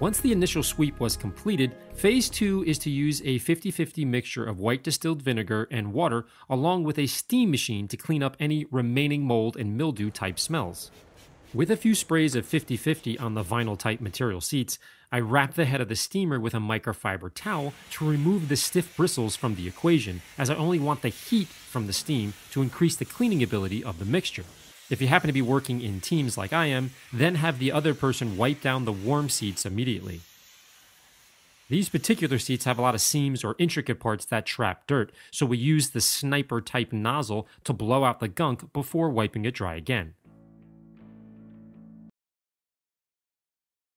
Once the initial sweep was completed, phase two is to use a 50 50 mixture of white distilled vinegar and water, along with a steam machine to clean up any remaining mold and mildew type smells. With a few sprays of 50 50 on the vinyl type material seats, I wrap the head of the steamer with a microfiber towel to remove the stiff bristles from the equation, as I only want the heat from the steam to increase the cleaning ability of the mixture. If you happen to be working in teams like I am, then have the other person wipe down the warm seats immediately. These particular seats have a lot of seams or intricate parts that trap dirt, so we use the sniper type nozzle to blow out the gunk before wiping it dry again.